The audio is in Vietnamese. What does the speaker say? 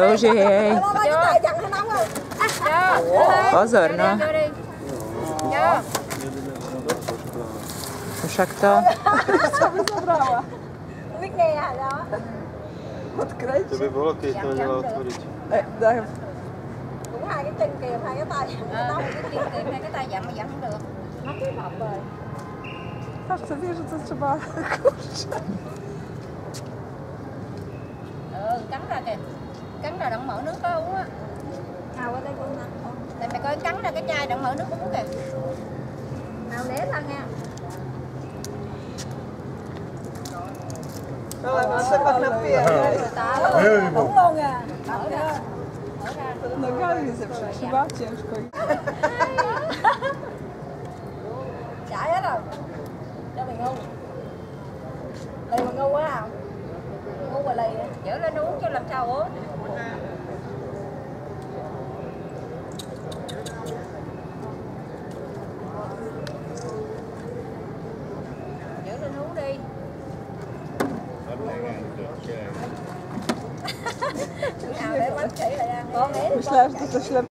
Đâu gì Pozor, no. Jo. No však to. Co by zabrala? Klikne já, no. Odkrejč. To by bylo, když to měla otvorit. Ne, daj. Đúng hai cái chân kìa, hai cái tay. Nó không cái chân kìa, hai cái tay dặn mà dặn không được. Nó cứ bọc rồi. Tak se wie, że to trzeba kurczę. Cắn ra kìa. Cắn ra đặng mở nước có uống á. Nào qua đây con nè. Đây mày coi cắn ra cái chai đặng mở nước uống kìa. Nào né ra nha. Ale ma się pan napije. Đúng luôn à. Mở ra. Nogami ze przeszywa, ciężko. Chạy hết rồi. Cho mày ngu. Dở lên uống cho làm sao uống. Dở lên uống đi. Nào để bánh chỉ lại ăn. Con né